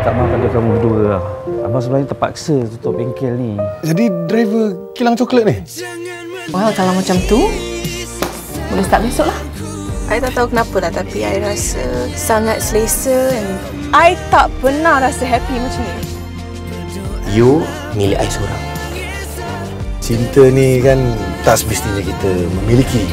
Tak mahu dia kamu berdua lah. Abang sebenarnya terpaksa tutup bengkel ni. Jadi driver kilang coklat ni? Well, kalau macam tu, boleh start besok lah. I tak tahu kenapa lah tapi I rasa sangat selesa and I tak pernah rasa happy macam ni. You milik I seorang. Cinta ni kan tak semestinya kita memiliki.